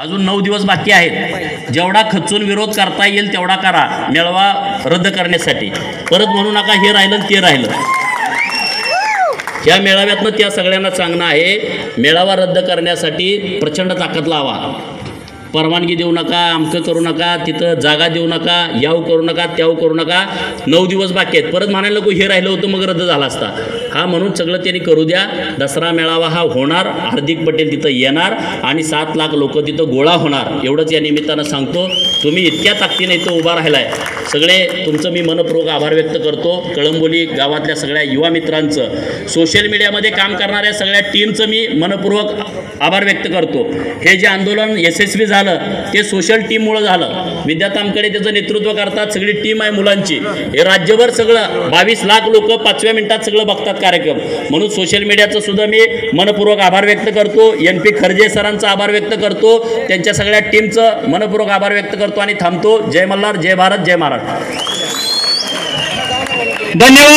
अजून नऊ दिवस बाकी आहेत. जेवढा खचून विरोध करता येईल तेवढा करा. मेळावा रद्द करण्यासाठी. परत म्हणू नका हे राहिलं ते राहिलं. या मेळाव्यातनं त्या सगळ्यांना सांगणं आहे मेळावा रद्द करण्यासाठी प्रचंड ताकद लावा. परवानगी देऊ नका अमकं करू नका तिथं जागा देऊ नका याव करू नका त्याव करू नका. नऊ दिवस बाकी आहेत. परत म्हणायला नको हे राहिलं होतं मग रद्द झाला असता. हा म्हणून सगळं त्यांनी करू द्या. दसरा मेळावा हा होणार हार्दिक पटेल तिथं येणार आणि सात लाख लोक तिथं गोळा होणार एवढंच या निमित्तानं सांगतो. तुम्ही इतक्या ताकदीने इथं उभा राहिलाय. सगळे तुमचं मी मनपूर्वक आभार व्यक्त करतो. कळंबोली गावातल्या सगळ्या युवा मित्रांचं सोशल मीडियामध्ये काम करणाऱ्या सगळ्या टीमचं मी मनपूर्वक आभार व्यक्त करतो. हे जे आंदोलन यशस्वी झालं झालं ते सोशल टीममुळं झालं. विद्यार्थ्यांकडे त्याचं नेतृत्व करतात सगळी टीम आहे मुलांची. हे राज्यभर सगळं बावीस लाख लोक पाचव्या मिनिटात सगळं बघतात कार्यक्रम. म्हणून सोशल मीडियाचं सुद्धा मी मनपूर्वक आभार व्यक्त करतो. एन पी खर्जे सरांचा आभार व्यक्त करतो. त्यांच्या सगळ्या टीमचं मनपूर्वक आभार व्यक्त करतो आणि थांबतो. जय मल्हार जय भारत जय महाराष्ट्र. धन्यवाद.